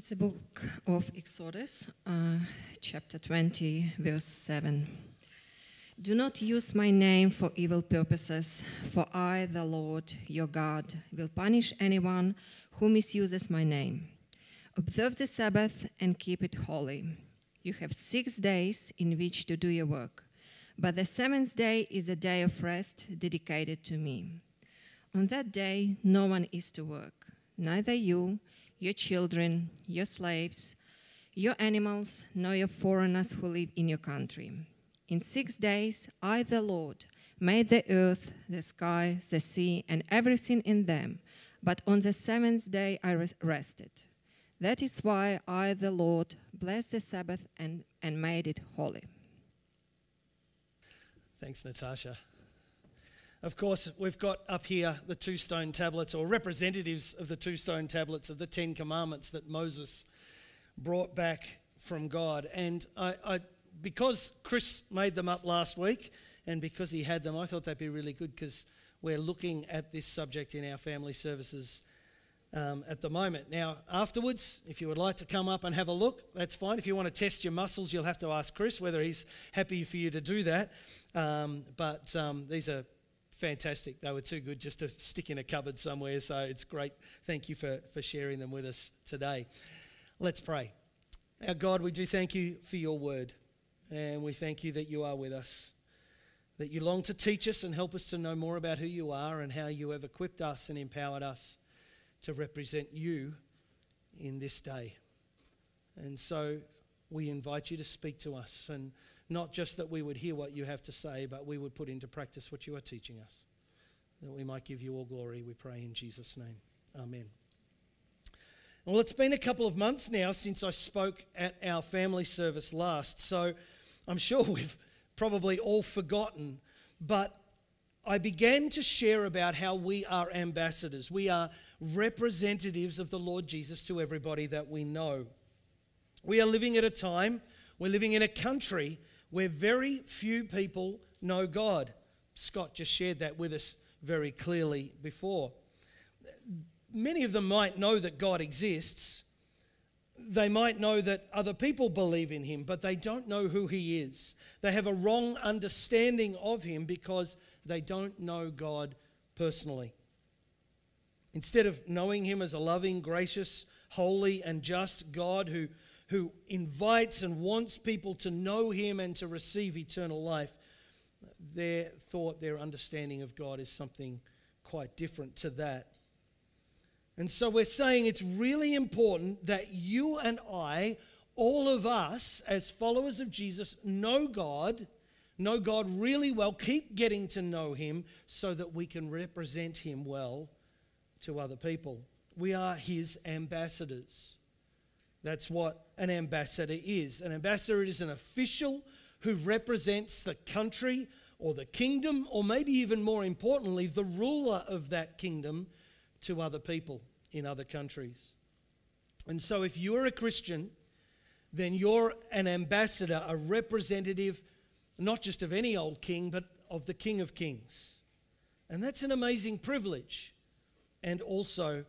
It's a book of Exodus, uh, chapter 20, verse 7. Do not use my name for evil purposes, for I, the Lord your God, will punish anyone who misuses my name. Observe the Sabbath and keep it holy. You have six days in which to do your work, but the seventh day is a day of rest dedicated to me. On that day, no one is to work, neither you, your children, your slaves, your animals, nor your foreigners who live in your country. In six days, I, the Lord, made the earth, the sky, the sea, and everything in them, but on the seventh day I rested. That is why I, the Lord, blessed the Sabbath and, and made it holy. Thanks, Natasha. Of course, we've got up here the two stone tablets, or representatives of the two stone tablets of the Ten Commandments that Moses brought back from God. And I, I, because Chris made them up last week, and because he had them, I thought they'd be really good because we're looking at this subject in our family services um, at the moment. Now, afterwards, if you would like to come up and have a look, that's fine. If you want to test your muscles, you'll have to ask Chris whether he's happy for you to do that. Um, but um, these are fantastic. They were too good just to stick in a cupboard somewhere. So it's great. Thank you for, for sharing them with us today. Let's pray. Our God, we do thank you for your word. And we thank you that you are with us, that you long to teach us and help us to know more about who you are and how you have equipped us and empowered us to represent you in this day. And so we invite you to speak to us and not just that we would hear what you have to say, but we would put into practice what you are teaching us. That we might give you all glory, we pray in Jesus' name. Amen. Well, it's been a couple of months now since I spoke at our family service last, so I'm sure we've probably all forgotten, but I began to share about how we are ambassadors. We are representatives of the Lord Jesus to everybody that we know. We are living at a time, we're living in a country where very few people know God. Scott just shared that with us very clearly before. Many of them might know that God exists. They might know that other people believe in him, but they don't know who he is. They have a wrong understanding of him because they don't know God personally. Instead of knowing him as a loving, gracious, holy, and just God who who invites and wants people to know him and to receive eternal life, their thought, their understanding of God is something quite different to that. And so we're saying it's really important that you and I, all of us as followers of Jesus, know God, know God really well, keep getting to know him so that we can represent him well to other people. We are his ambassadors. That's what an ambassador is. An ambassador is an official who represents the country or the kingdom, or maybe even more importantly, the ruler of that kingdom to other people in other countries. And so, if you're a Christian, then you're an ambassador, a representative, not just of any old king, but of the King of Kings. And that's an amazing privilege and also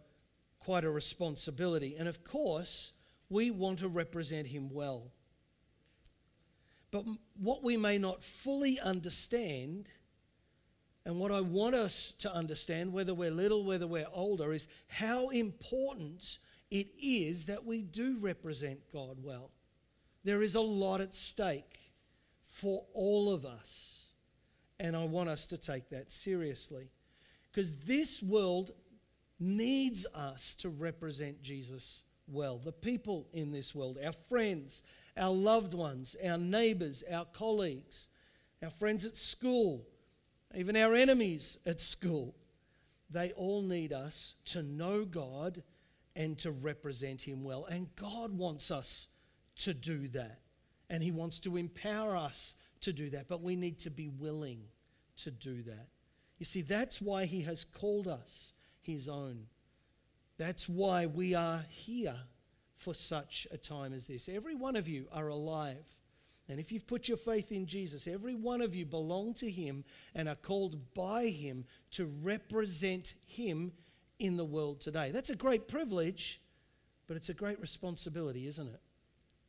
quite a responsibility. And of course, we want to represent him well. But what we may not fully understand, and what I want us to understand, whether we're little, whether we're older, is how important it is that we do represent God well. There is a lot at stake for all of us, and I want us to take that seriously. Because this world needs us to represent Jesus well. The people in this world, our friends, our loved ones, our neighbors, our colleagues, our friends at school, even our enemies at school, they all need us to know God and to represent Him well. And God wants us to do that. And He wants to empower us to do that. But we need to be willing to do that. You see, that's why He has called us His own. That's why we are here for such a time as this. Every one of you are alive. And if you've put your faith in Jesus, every one of you belong to Him and are called by Him to represent Him in the world today. That's a great privilege, but it's a great responsibility, isn't it?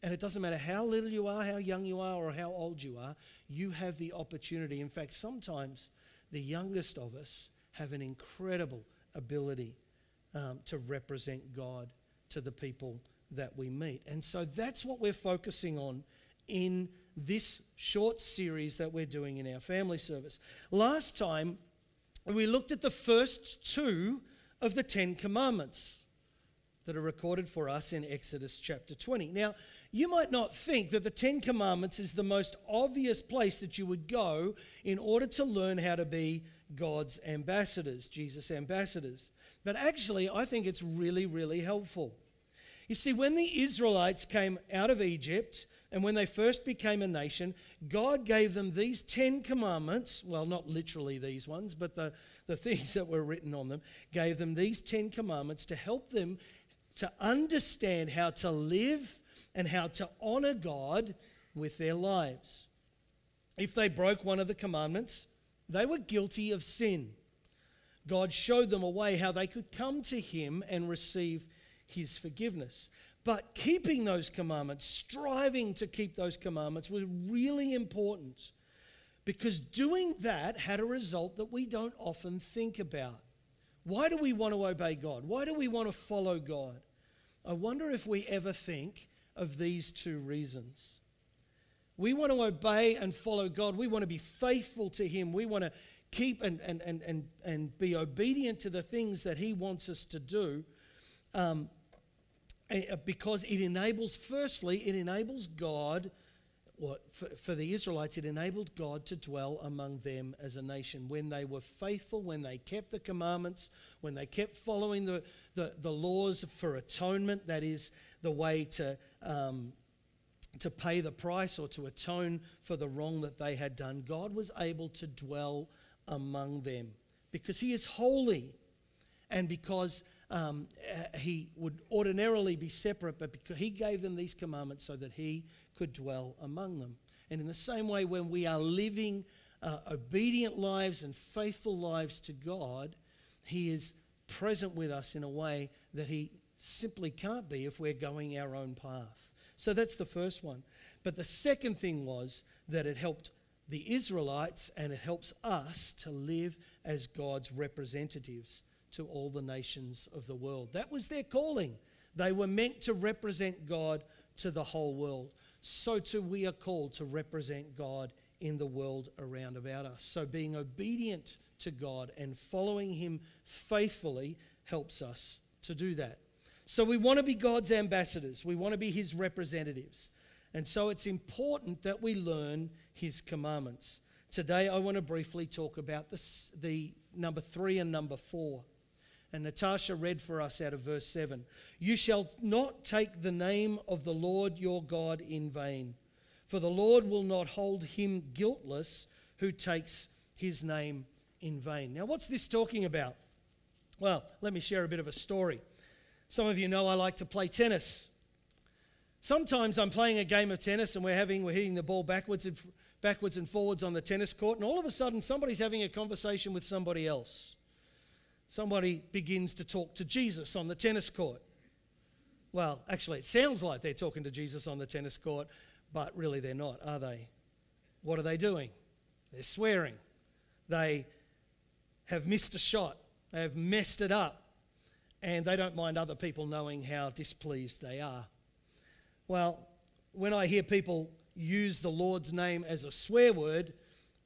And it doesn't matter how little you are, how young you are, or how old you are, you have the opportunity. In fact, sometimes the youngest of us have an incredible ability um, to represent God to the people that we meet. And so that's what we're focusing on in this short series that we're doing in our family service. Last time, we looked at the first two of the Ten Commandments that are recorded for us in Exodus chapter 20. Now, you might not think that the Ten Commandments is the most obvious place that you would go in order to learn how to be God's ambassadors, Jesus' ambassadors. But actually, I think it's really, really helpful. You see, when the Israelites came out of Egypt and when they first became a nation, God gave them these Ten Commandments. Well, not literally these ones, but the, the things that were written on them, gave them these Ten Commandments to help them to understand how to live and how to honor God with their lives. If they broke one of the commandments, they were guilty of sin. God showed them a way how they could come to Him and receive His forgiveness. But keeping those commandments, striving to keep those commandments, was really important because doing that had a result that we don't often think about. Why do we want to obey God? Why do we want to follow God? I wonder if we ever think of these two reasons. We want to obey and follow God. We want to be faithful to Him. We want to keep and, and, and, and, and be obedient to the things that He wants us to do um, eh, because it enables, firstly, it enables God well, for, for, the Israelites, it enabled God to dwell among them as a nation. When they were faithful, when they kept the commandments, when they kept following the, the, the laws for atonement, that is the way to, um, to pay the price or to atone for the wrong that they had done, God was able to dwell among them because He is holy and because um, He would ordinarily be separate, but because He gave them these commandments so that He could dwell among them. And in the same way, when we are living uh, obedient lives and faithful lives to God, He is present with us in a way that He simply can't be if we're going our own path. So that's the first one. But the second thing was that it helped the Israelites and it helps us to live as God's representatives to all the nations of the world. That was their calling. They were meant to represent God to the whole world so too we are called to represent God in the world around about us. So being obedient to God and following Him faithfully helps us to do that. So we want to be God's ambassadors, we want to be His representatives. And so it's important that we learn His commandments. Today, I want to briefly talk about this, the number three and number four. And Natasha read for us out of verse 7 You shall not take the name of the Lord your God in vain, for the Lord will not hold him guiltless who takes his name in vain. Now, what's this talking about? Well, let me share a bit of a story. Some of you know I like to play tennis. Sometimes I'm playing a game of tennis and we're having we're hitting the ball backwards and backwards and forwards on the tennis court, and all of a sudden somebody's having a conversation with somebody else somebody begins to talk to Jesus on the tennis court. Well, actually, it sounds like they're talking to Jesus on the tennis court, but really they're not, are they? What are they doing? They're swearing. They have missed a shot, they have messed it up, and they don't mind other people knowing how displeased they are. Well, when I hear people use the Lord's name as a swear word,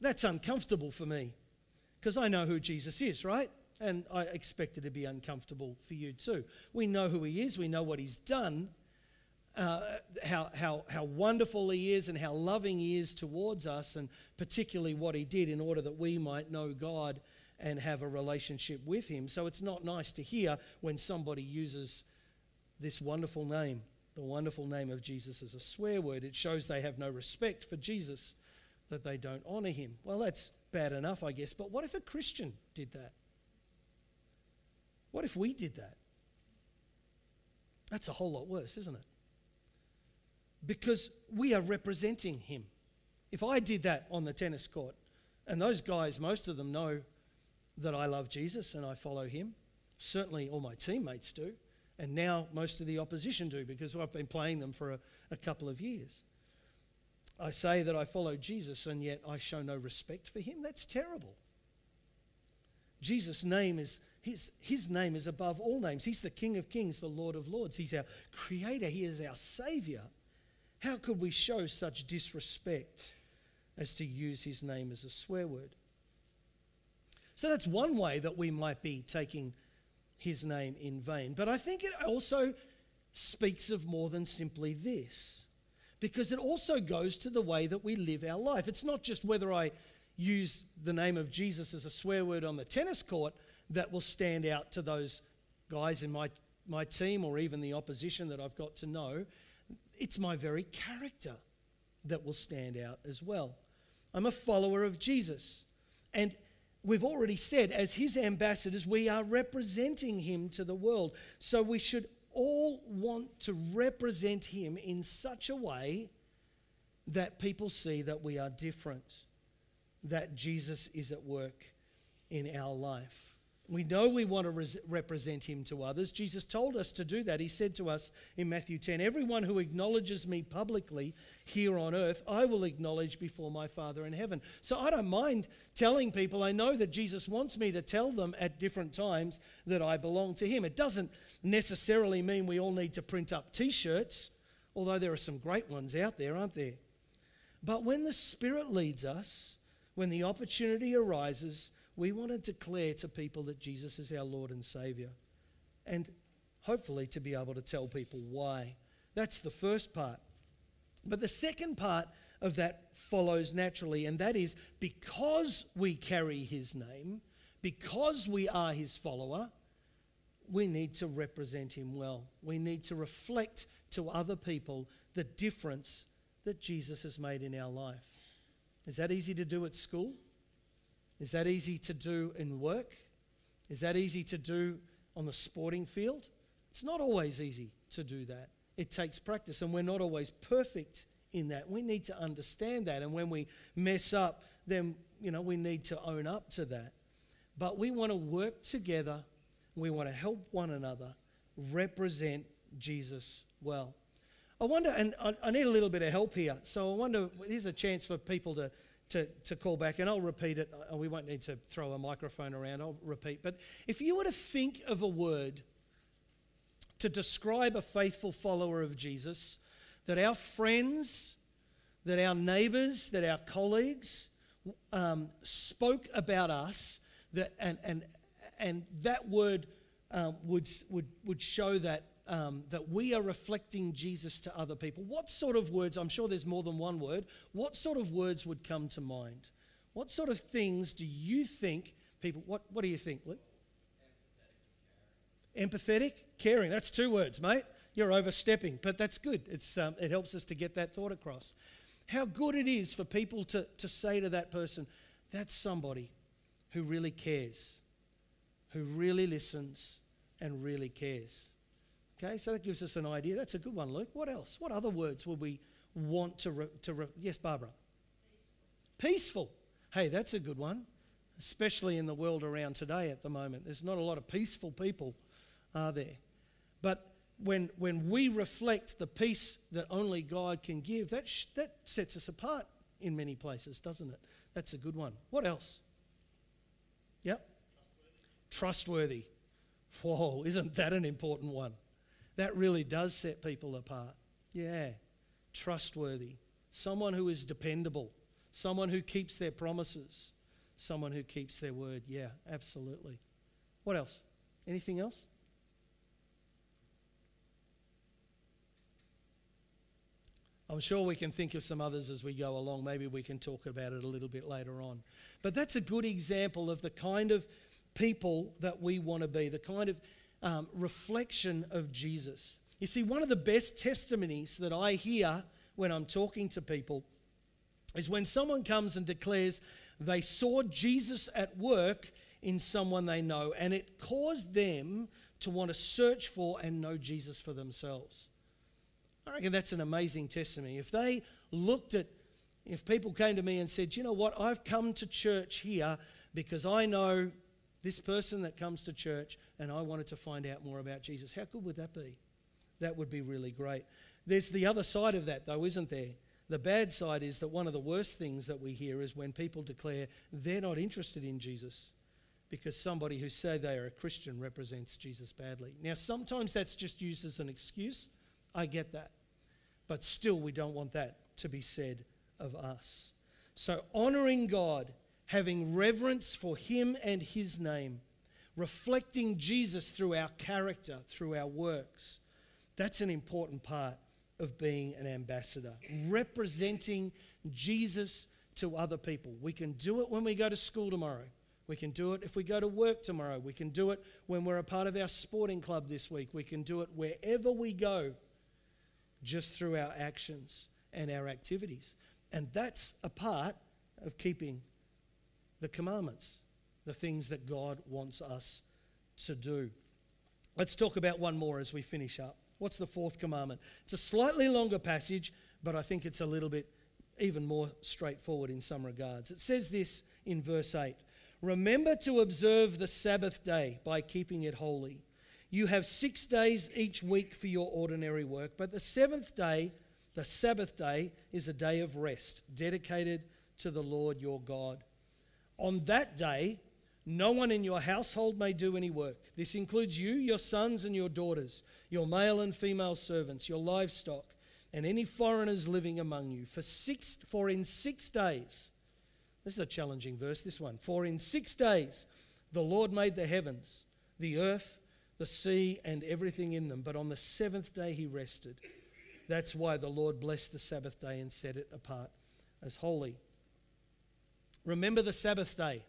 that's uncomfortable for me because I know who Jesus is, right? And I expect it to be uncomfortable for you too. We know who he is, we know what he's done, uh, how, how, how wonderful he is, and how loving he is towards us, and particularly what he did in order that we might know God and have a relationship with him. So it's not nice to hear when somebody uses this wonderful name, the wonderful name of Jesus, as a swear word. It shows they have no respect for Jesus, that they don't honor him. Well, that's bad enough, I guess. But what if a Christian did that? What if we did that? That's a whole lot worse, isn't it? Because we are representing him. If I did that on the tennis court, and those guys, most of them know that I love Jesus and I follow him, certainly all my teammates do, And now most of the opposition do because I've been playing them for a, a couple of years. I say that I follow Jesus and yet I show no respect for him. That's terrible. Jesus' name is his, his name is above all names. He's the King of Kings, the Lord of Lords. He's our creator. He is our savior. How could we show such disrespect as to use his name as a swear word? So that's one way that we might be taking his name in vain. But I think it also speaks of more than simply this, because it also goes to the way that we live our life. It's not just whether I use the name of Jesus as a swear word on the tennis court that will stand out to those guys in my, my team or even the opposition that I've got to know. It's my very character that will stand out as well. I'm a follower of Jesus. And we've already said, as his ambassadors, we are representing him to the world. So we should all want to represent him in such a way that people see that we are different, that Jesus is at work in our life. We know we want to res- represent him to others. Jesus told us to do that. He said to us in Matthew 10 Everyone who acknowledges me publicly here on earth, I will acknowledge before my Father in heaven. So I don't mind telling people, I know that Jesus wants me to tell them at different times that I belong to him. It doesn't necessarily mean we all need to print up t shirts, although there are some great ones out there, aren't there? But when the Spirit leads us, when the opportunity arises, we want to declare to people that Jesus is our Lord and Savior. And hopefully to be able to tell people why. That's the first part. But the second part of that follows naturally, and that is because we carry his name, because we are his follower, we need to represent him well. We need to reflect to other people the difference that Jesus has made in our life. Is that easy to do at school? Is that easy to do in work? Is that easy to do on the sporting field? It's not always easy to do that. It takes practice, and we're not always perfect in that. We need to understand that, and when we mess up, then you know we need to own up to that. But we want to work together. We want to help one another represent Jesus well. I wonder, and I, I need a little bit of help here. So I wonder, here's a chance for people to to, to call back, and I'll repeat it. Uh, we won't need to throw a microphone around, I'll repeat. But if you were to think of a word to describe a faithful follower of Jesus, that our friends, that our neighbors, that our colleagues um, spoke about us, that, and, and, and that word um, would, would, would show that um, that we are reflecting Jesus to other people, what sort of words, I'm sure there's more than one word, what sort of words would come to mind? What sort of things do you think people, what, what do you think, Luke? Empathetic, caring. That's two words, mate. You're overstepping, but that's good. It's, um, it helps us to get that thought across. How good it is for people to, to say to that person, that's somebody who really cares, who really listens and really cares. Okay, so that gives us an idea. That's a good one, Luke. What else? What other words would we want to. Re- to re- yes, Barbara? Peaceful. Hey, that's a good one, especially in the world around today at the moment. There's not a lot of peaceful people, are there? But when, when we reflect the peace that only God can give, that, sh- that sets us apart in many places, doesn't it? That's a good one. What else? Yep. Trustworthy. Trustworthy. Whoa, isn't that an important one? That really does set people apart. Yeah, trustworthy. Someone who is dependable. Someone who keeps their promises. Someone who keeps their word. Yeah, absolutely. What else? Anything else? I'm sure we can think of some others as we go along. Maybe we can talk about it a little bit later on. But that's a good example of the kind of people that we want to be, the kind of um, reflection of Jesus. You see, one of the best testimonies that I hear when I'm talking to people is when someone comes and declares they saw Jesus at work in someone they know, and it caused them to want to search for and know Jesus for themselves. I reckon that's an amazing testimony. If they looked at, if people came to me and said, you know what, I've come to church here because I know this person that comes to church and I wanted to find out more about Jesus. How good would that be? That would be really great. There's the other side of that, though, isn't there? The bad side is that one of the worst things that we hear is when people declare they're not interested in Jesus because somebody who say they are a Christian represents Jesus badly. Now, sometimes that's just used as an excuse. I get that. But still, we don't want that to be said of us. So, honoring God, having reverence for Him and His name, reflecting Jesus through our character, through our works, that's an important part of being an ambassador, representing Jesus to other people. We can do it when we go to school tomorrow. We can do it if we go to work tomorrow. We can do it when we're a part of our sporting club this week. We can do it wherever we go, just through our actions and our activities. And that's a part of keeping the commandments, the things that God wants us to do. Let's talk about one more as we finish up. What's the fourth commandment? It's a slightly longer passage, but I think it's a little bit even more straightforward in some regards. It says this in verse 8 Remember to observe the Sabbath day by keeping it holy. You have six days each week for your ordinary work, but the seventh day, the Sabbath day, is a day of rest dedicated to the Lord your God. On that day, no one in your household may do any work. This includes you, your sons, and your daughters, your male and female servants, your livestock, and any foreigners living among you. For, six, for in six days, this is a challenging verse, this one. For in six days the Lord made the heavens, the earth, the sea, and everything in them. But on the seventh day he rested. That's why the Lord blessed the Sabbath day and set it apart as holy. Remember the Sabbath day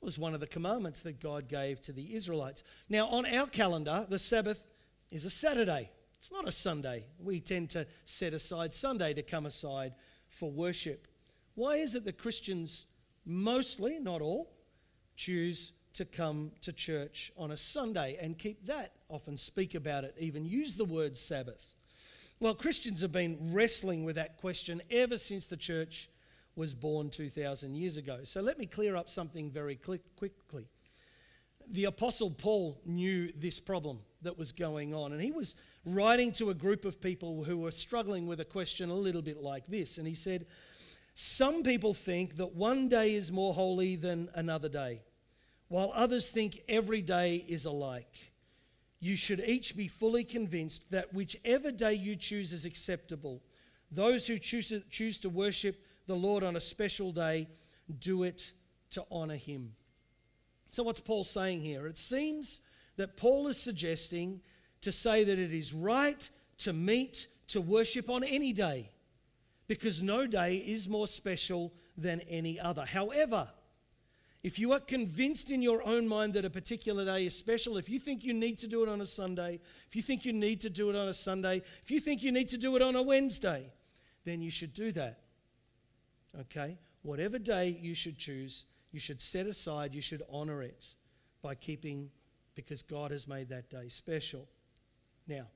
was one of the commandments that God gave to the Israelites. Now, on our calendar, the Sabbath is a Saturday. It's not a Sunday. We tend to set aside Sunday to come aside for worship. Why is it that Christians, mostly, not all, choose to come to church on a Sunday and keep that, often speak about it, even use the word Sabbath? Well, Christians have been wrestling with that question ever since the church was born 2,000 years ago. So let me clear up something very quickly. The Apostle Paul knew this problem that was going on, and he was writing to a group of people who were struggling with a question a little bit like this. And he said, Some people think that one day is more holy than another day, while others think every day is alike. You should each be fully convinced that whichever day you choose is acceptable. Those who choose to, choose to worship the Lord on a special day, do it to honor him. So, what's Paul saying here? It seems that Paul is suggesting to say that it is right to meet, to worship on any day, because no day is more special than any other. However, if you are convinced in your own mind that a particular day is special, if you think you need to do it on a Sunday, if you think you need to do it on a Sunday, if you think you need to do it on a Wednesday, then you should do that. Okay? Whatever day you should choose, you should set aside, you should honor it by keeping, because God has made that day special. Now,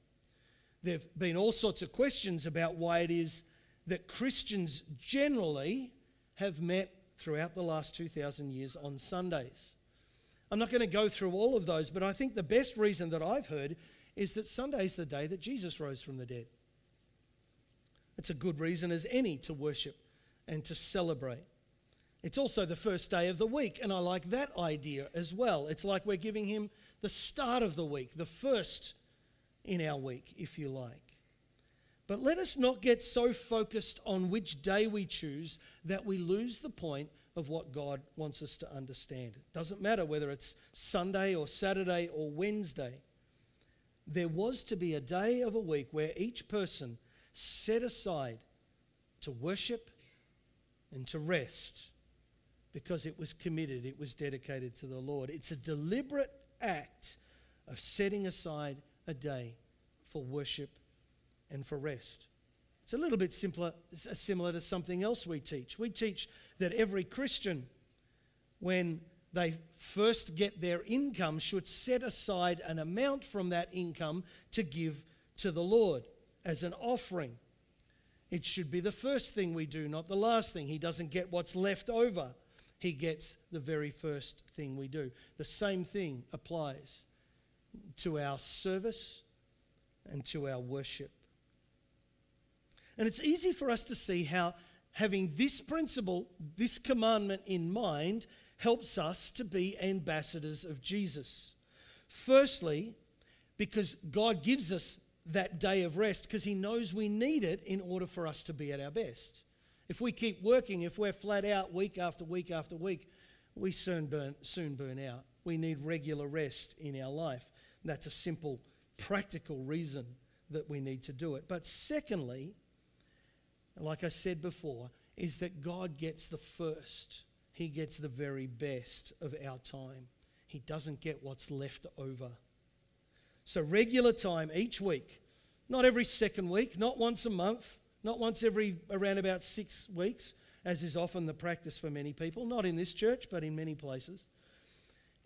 there have been all sorts of questions about why it is that Christians generally have met throughout the last 2,000 years on Sundays. I'm not going to go through all of those, but I think the best reason that I've heard is that Sunday is the day that Jesus rose from the dead. It's a good reason as any to worship and to celebrate. It's also the first day of the week, and I like that idea as well. It's like we're giving him the start of the week, the first in our week, if you like. But let us not get so focused on which day we choose that we lose the point of what God wants us to understand. It doesn't matter whether it's Sunday or Saturday or Wednesday. There was to be a day of a week where each person set aside to worship and to rest because it was committed, it was dedicated to the Lord. It's a deliberate act of setting aside a day for worship and for rest. It's a little bit simpler, similar to something else we teach. We teach that every Christian, when they first get their income, should set aside an amount from that income to give to the Lord as an offering. It should be the first thing we do, not the last thing. He doesn't get what's left over. He gets the very first thing we do. The same thing applies to our service and to our worship. And it's easy for us to see how having this principle, this commandment in mind, helps us to be ambassadors of Jesus. Firstly, because God gives us that day of rest because He knows we need it in order for us to be at our best. If we keep working, if we're flat out week after week after week, we soon burn, soon burn out. We need regular rest in our life. That's a simple, practical reason that we need to do it. But secondly, like I said before, is that God gets the first. He gets the very best of our time. He doesn't get what's left over. So, regular time each week, not every second week, not once a month, not once every around about six weeks, as is often the practice for many people, not in this church, but in many places.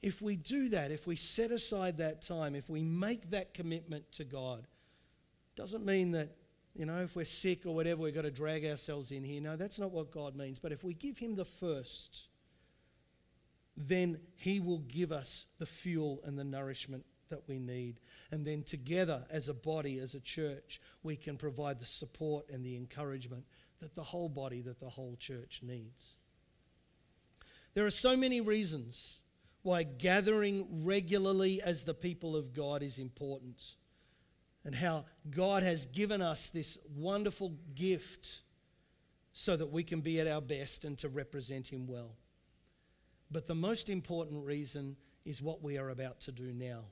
If we do that, if we set aside that time, if we make that commitment to God, doesn't mean that, you know, if we're sick or whatever, we've got to drag ourselves in here. No, that's not what God means. But if we give Him the first, then He will give us the fuel and the nourishment that we need. And then together as a body, as a church, we can provide the support and the encouragement that the whole body, that the whole church needs. There are so many reasons why gathering regularly as the people of God is important, and how God has given us this wonderful gift so that we can be at our best and to represent Him well. But the most important reason is what we are about to do now.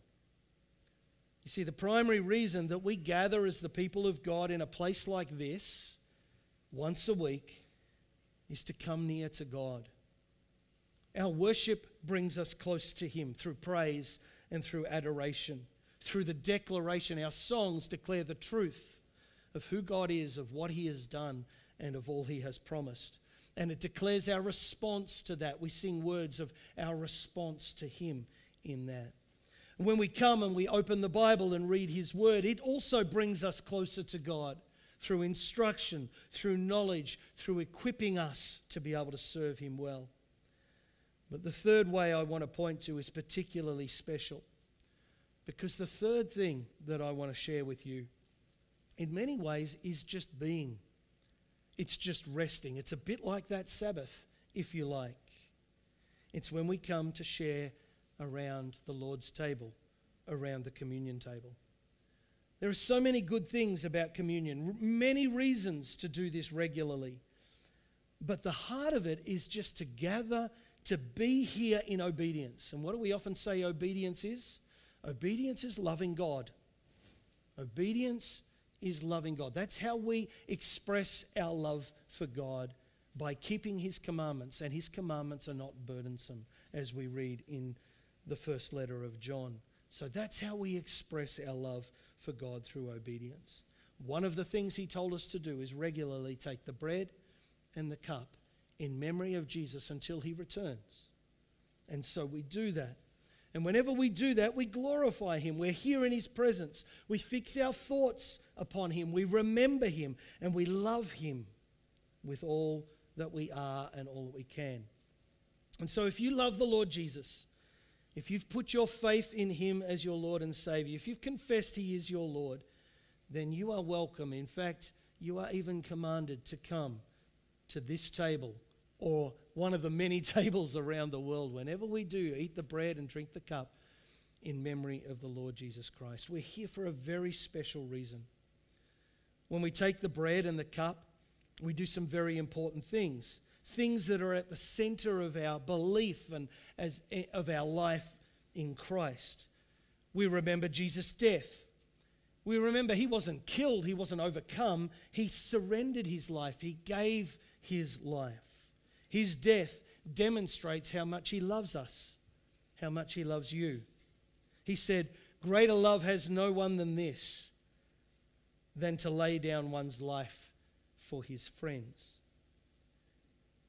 You see, the primary reason that we gather as the people of God in a place like this once a week is to come near to God. Our worship brings us close to Him through praise and through adoration. Through the declaration, our songs declare the truth of who God is, of what He has done, and of all He has promised. And it declares our response to that. We sing words of our response to Him in that. When we come and we open the Bible and read His Word, it also brings us closer to God through instruction, through knowledge, through equipping us to be able to serve Him well. But the third way I want to point to is particularly special because the third thing that I want to share with you, in many ways, is just being. It's just resting. It's a bit like that Sabbath, if you like. It's when we come to share around the Lord's table, around the communion table. There are so many good things about communion, many reasons to do this regularly. But the heart of it is just to gather, to be here in obedience. And what do we often say obedience is? Obedience is loving God. Obedience is loving God. That's how we express our love for God by keeping His commandments. And His commandments are not burdensome, as we read in the first letter of John. So that's how we express our love for God through obedience. One of the things he told us to do is regularly take the bread and the cup in memory of Jesus until he returns. And so we do that. And whenever we do that, we glorify him. We're here in his presence. We fix our thoughts upon him. We remember him and we love him with all that we are and all that we can. And so if you love the Lord Jesus, if you've put your faith in Him as your Lord and Savior, if you've confessed He is your Lord, then you are welcome. In fact, you are even commanded to come to this table or one of the many tables around the world whenever we do eat the bread and drink the cup in memory of the Lord Jesus Christ. We're here for a very special reason. When we take the bread and the cup, we do some very important things things that are at the center of our belief and as, eh, of our life in Christ. We remember Jesus' death. We remember he wasn't killed, he wasn't overcome. He surrendered his life, he gave his life. His death demonstrates how much he loves us, how much he loves you. He said, Greater love has no one than this, than to lay down one's life for his friends.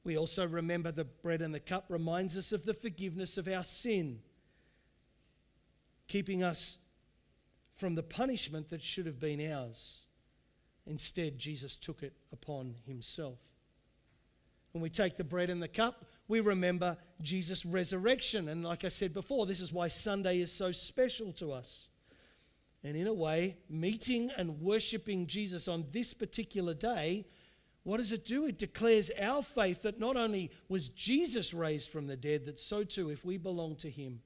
We also remember the bread and the cup reminds us of the forgiveness of our sin, keeping us from the punishment that should have been ours. Instead, Jesus took it upon himself. When we take the bread and the cup, we remember Jesus' resurrection. And like I said before, this is why Sunday is so special to us. And in a way, meeting and worshiping Jesus on this particular day, what does it do? It declares our faith that not only was Jesus raised from the dead, that so too, if we belong to him,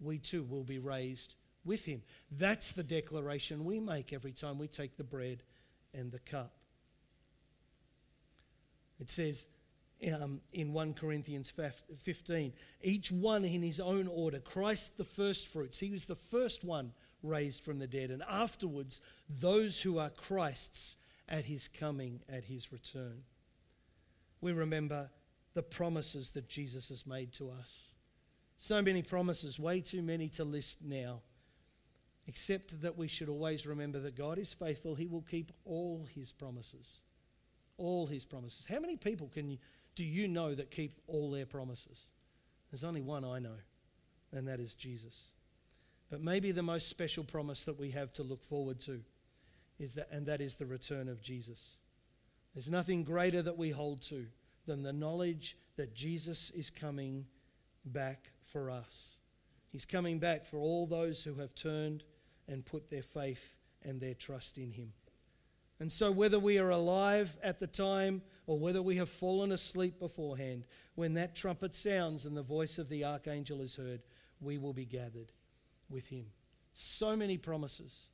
we too will be raised with him. That's the declaration we make every time we take the bread and the cup. It says um, in 1 Corinthians 15, each one in his own order. Christ the first fruits, he was the first one raised from the dead, and afterwards, those who are Christ's at his coming, at his return. We remember the promises that Jesus has made to us. So many promises, way too many to list now except that we should always remember that God is faithful. He will keep all his promises. All his promises. How many people can you, do you know that keep all their promises? There's only one I know, and that is Jesus. But maybe the most special promise that we have to look forward to is that, and that is the return of Jesus. There's nothing greater that we hold to than the knowledge that Jesus is coming back for us. He's coming back for all those who have turned and put their faith and their trust in Him. And so, whether we are alive at the time or whether we have fallen asleep beforehand, when that trumpet sounds and the voice of the archangel is heard, we will be gathered with Him. So many promises,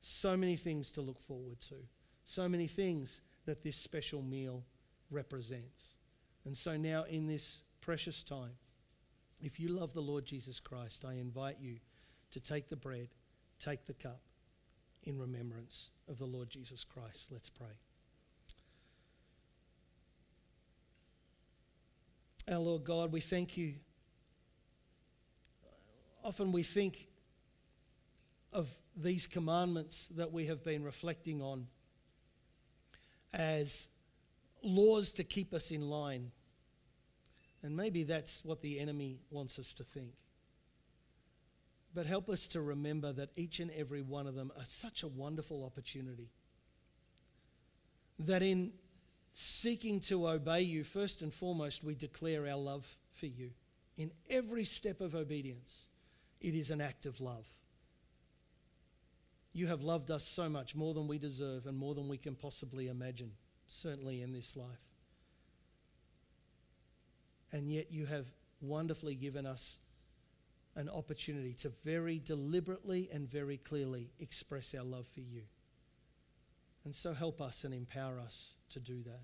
so many things to look forward to, so many things that this special meal represents. And so, now in this precious time, if you love the Lord Jesus Christ, I invite you to take the bread take the cup in remembrance of the Lord Jesus Christ. Let's pray. Our Lord God, we thank you. Often we think of these commandments that we have been reflecting on as laws to keep us in line. And maybe that's what the enemy wants us to think. But help us to remember that each and every one of them are such a wonderful opportunity. That in seeking to obey you, first and foremost, we declare our love for you. In every step of obedience, it is an act of love. You have loved us so much, more than we deserve and more than we can possibly imagine, certainly in this life. And yet you have wonderfully given us an opportunity to very deliberately and very clearly express our love for you. And so help us and empower us to do that.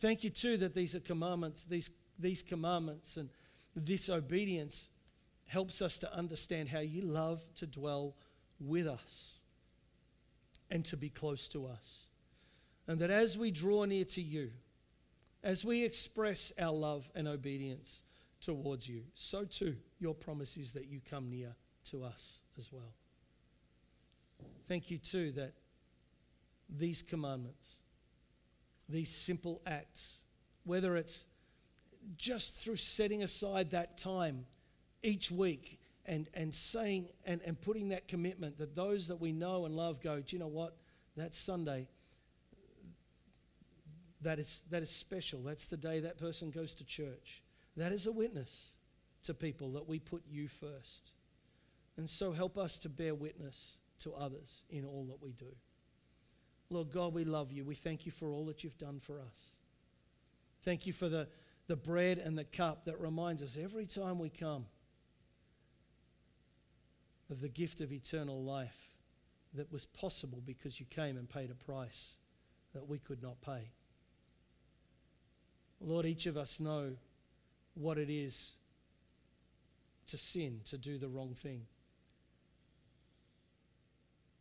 Thank you too that these are commandments, these, these commandments and this obedience helps us to understand how you love to dwell with us and to be close to us. And that as we draw near to you, as we express our love and obedience, towards you, so too your promise is that you come near to us as well. Thank you too that these commandments, these simple acts, whether it's just through setting aside that time each week and, and saying and, and putting that commitment that those that we know and love go, do you know what? That Sunday, that is, that is special. That's the day that person goes to church. That is a witness to people that we put you first. And so help us to bear witness to others in all that we do. Lord God, we love you. We thank you for all that you've done for us. Thank you for the, the bread and the cup that reminds us every time we come of the gift of eternal life that was possible because you came and paid a price that we could not pay. Lord, each of us know what it is to sin, to do the wrong thing.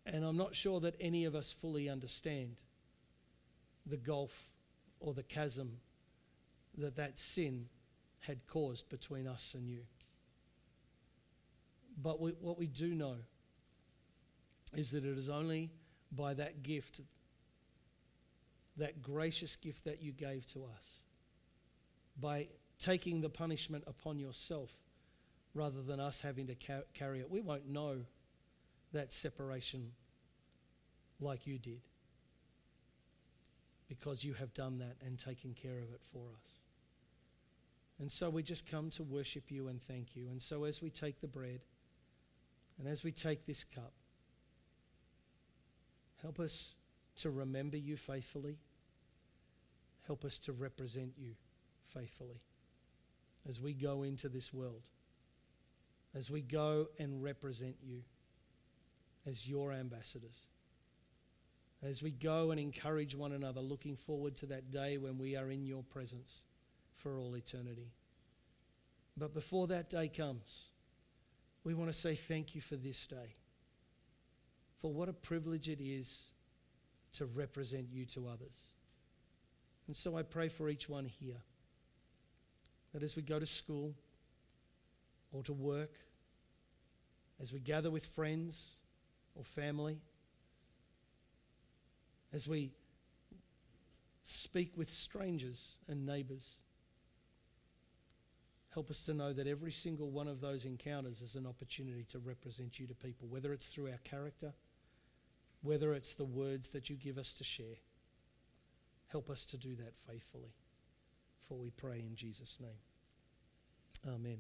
And I'm not sure that any of us fully understand the gulf or the chasm that that sin had caused between us and you. But we, what we do know is that it is only by that gift, that gracious gift that you gave to us, by taking the punishment upon yourself rather than us having to ca- carry it. We won't know that separation like you did. because you have done that and taken care of it for us. And so we just come to worship you and thank you. And so as we take the bread and as we take this cup, help us to remember you faithfully. Help us to represent you faithfully as we go into this world, as we go and represent you as your ambassadors, as we go and encourage one another, looking forward to that day when we are in your presence for all eternity. But before that day comes, we want to say thank you for this day, for what a privilege it is to represent you to others. And so I pray for each one here that as we go to school or to work, as we gather with friends or family, as we speak with strangers and neighbours, help us to know that every single one of those encounters is an opportunity to represent you to people, whether it's through our character, whether it's the words that you give us to share. Help us to do that faithfully. For we pray in Jesus' name. Amen.